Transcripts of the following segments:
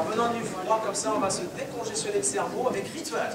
Alors venant du froid, comme ça, on va se décongestionner le cerveau avec rituel.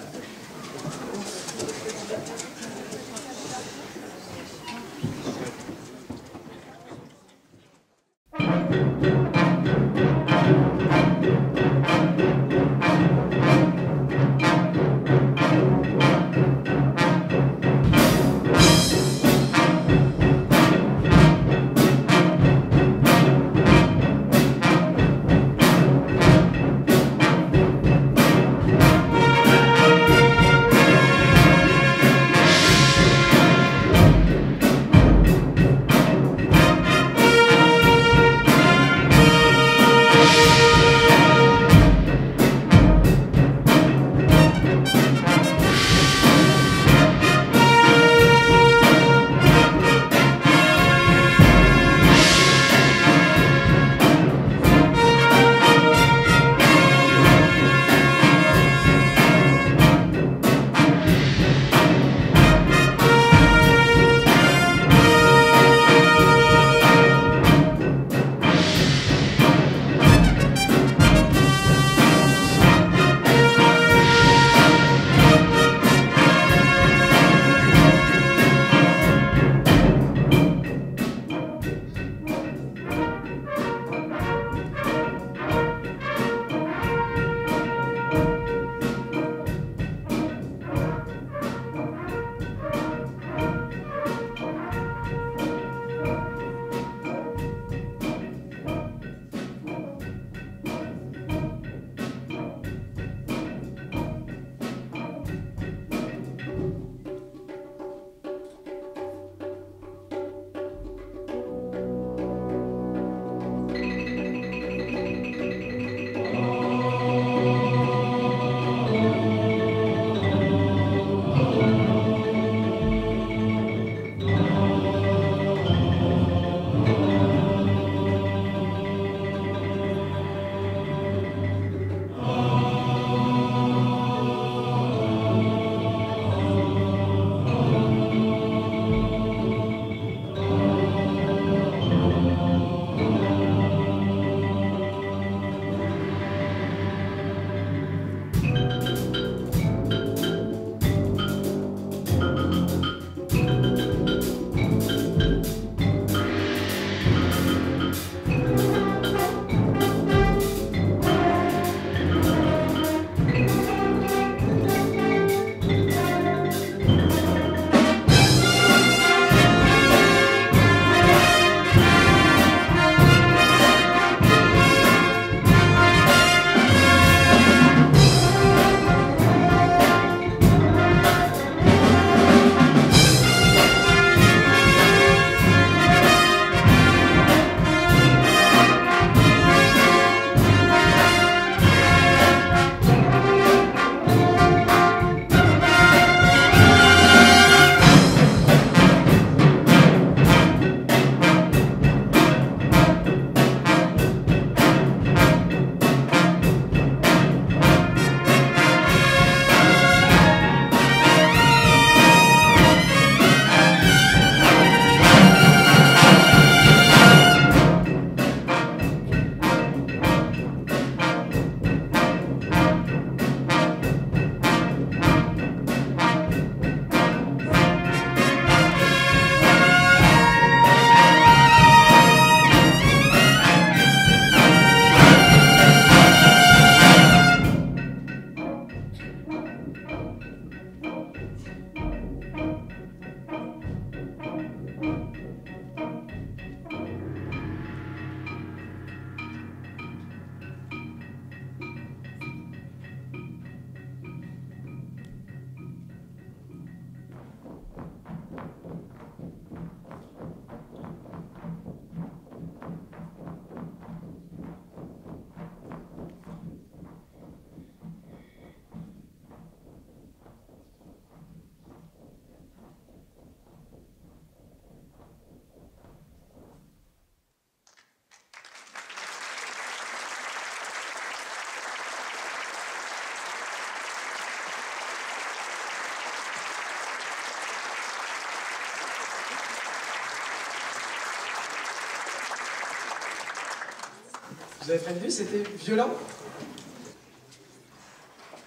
vous avez prévenu, c'était violent.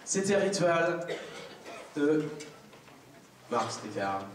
C'était rituel de Marc Stéphane.